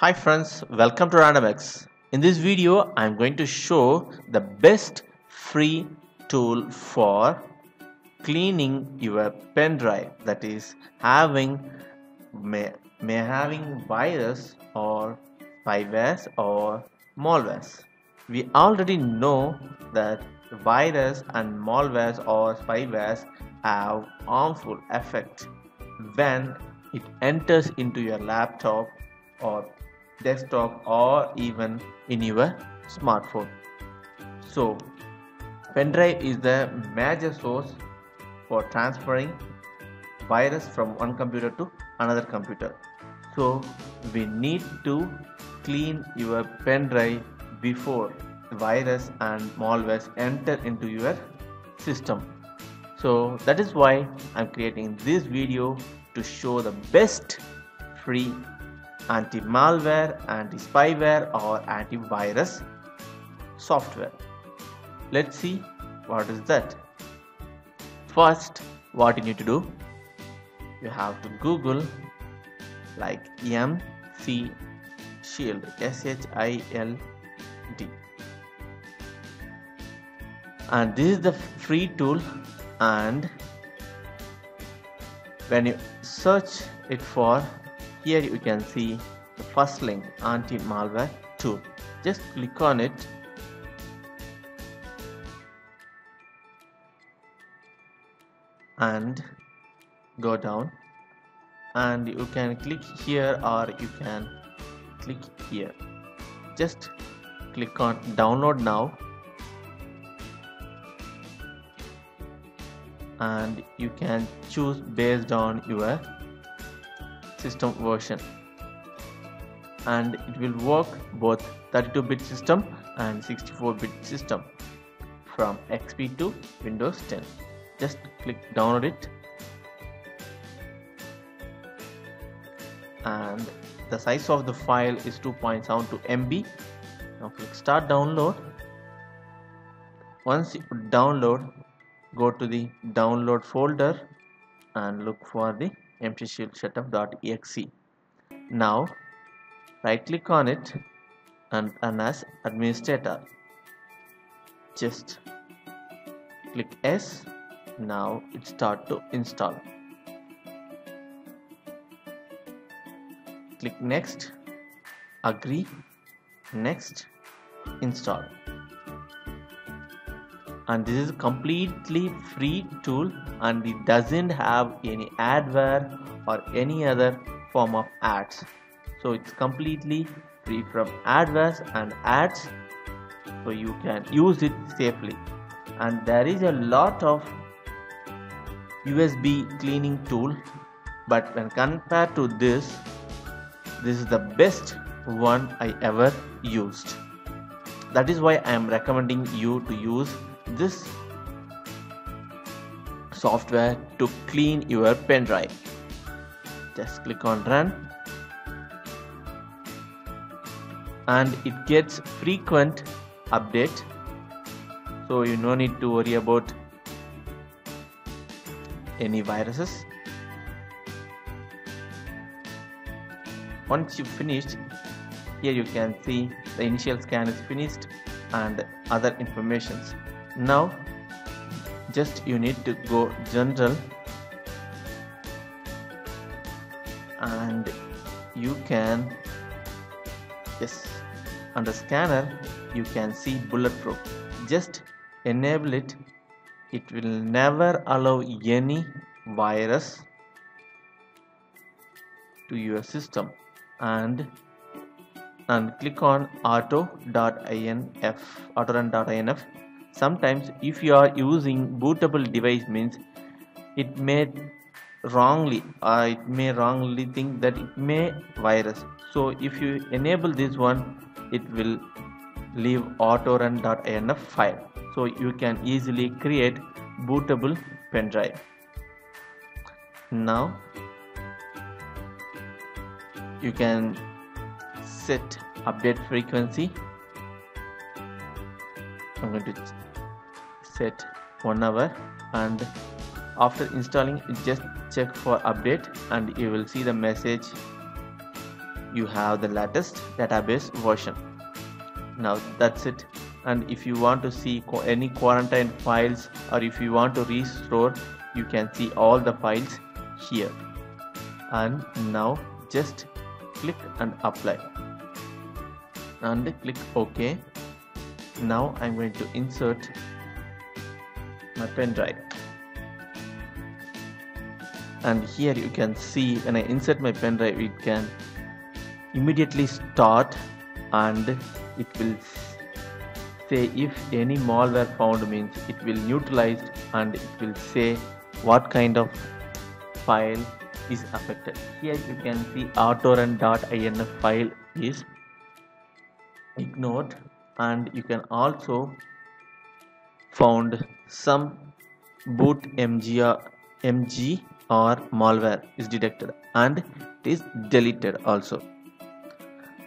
Hi friends, welcome to RandomX. In this video, I'm going to show the best free tool for cleaning your pen drive that is having may, may having virus or spyware or malware. We already know that virus and malware or spyware have harmful effect when it enters into your laptop or desktop or even in your smartphone. So pen drive is the major source for transferring virus from one computer to another computer. So we need to clean your pen drive before virus and malware enter into your system. So that is why i'm creating this video to show the best free anti-malware, anti-spyware or antivirus software. Let's see what is that. First, what you need to do, you have to Google like MC Shield, S-H-I-L-D, and this is the free tool. And when you search it for here you can see the first link anti-malware tool just click on it. And go down. And you can click here or you can click here. Just click on download now. And you can choose based on your system version. And it will work both 32-bit system and 64-bit system from XP to Windows 10 just click download it. And the size of the file is 2.72 MB now click start download. Once you download go to the download folder and look for the MC Shield setup.exe now right click on it and run as administrator just click S. Now it start to install. Click next agree next install and this is completely free tool and it doesn't have any adware or any other form of ads. So it's completely free from adwares and ads. So you can use it safely. And there is a lot of USB cleaning tool but when compared to this this is the best one I ever used. That is why I am recommending you to use this software to clean your pen drive. Just click on run. And it gets frequent update. So you no need to worry about any viruses. Once you finished here you can see the initial scan is finished and other informations now just you need to go general and you can yes under scanner you can see bulletproof. Just enable it. It will never allow any virus to your system. And and click on auto.inf autorun.inf sometimes if you are using bootable device means it may wrongly uh, it may wrongly think that it may virus. So if you enable this one it will leave autorun.inf file. So you can easily create bootable pen drive. Now you can set update frequency. I'm going to set one hour and after installing just check for update and you will see the message. You have the latest database version. Now that's it. And if you want to see any quarantine files or if you want to restore you can see all the files here. And now just click and apply. And click ok. Now I'm going to insert my pen drive. And here you can see when I insert my pen drive it can immediately start and it will say if any malware found means it will neutralize and it will say what kind of file is affected. Here you can see autorun.inf file is ignored and you can also found some boot mg mg or malware is detected and it is deleted also.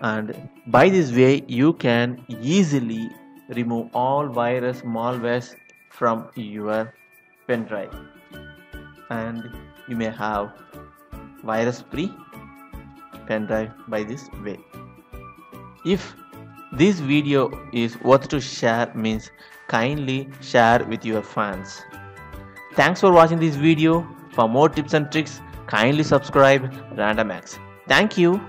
And by this way you can easily remove all virus malwares from your pen drive. And you may have virus free pen drive by this way. If this video is worth to share means kindly share with your fans. Thanks for watching this video. For more tips and tricks kindly subscribe RandomX. thank you